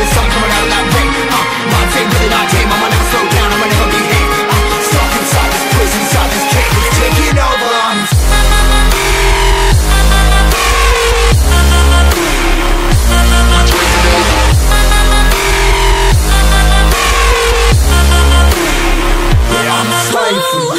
Pain. I see the sun coming out of that rain. Uh, tame. I'ma never slow down. I'ma never behave. Uh, stuck inside this prison, inside this cage, it's taking over. I'm I'm slave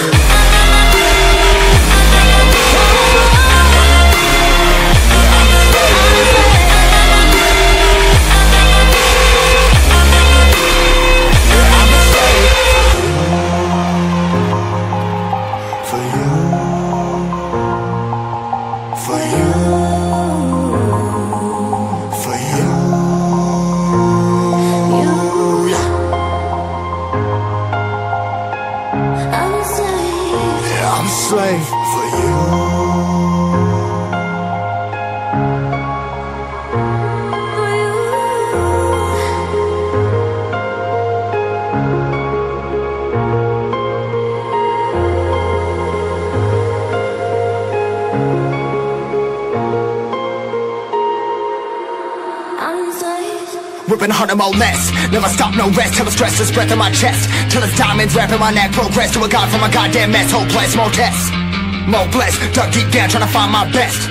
Ripping harder, more less. Never stop, no rest. Till the stress is breath in my chest. Till it's diamonds wrapping my neck. Progress to a god from a goddamn mess. Hopeless, more tests. More blessed. Dug deep down, trying to find my best.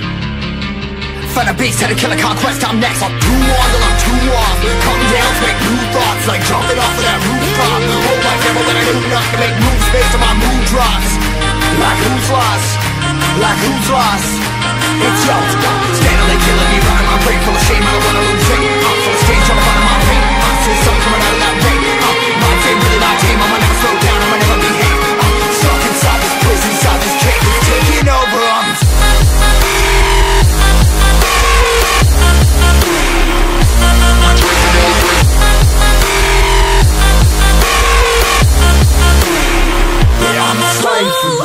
Find a beast, had to kill a conquest. I'm next. I'm too on till I'm too off. Come down make new thoughts. Like jumping off of that rooftop. Hold my camera when I do nothing to make moves based on my mood drops. Like who's lost? Like who's lost? life.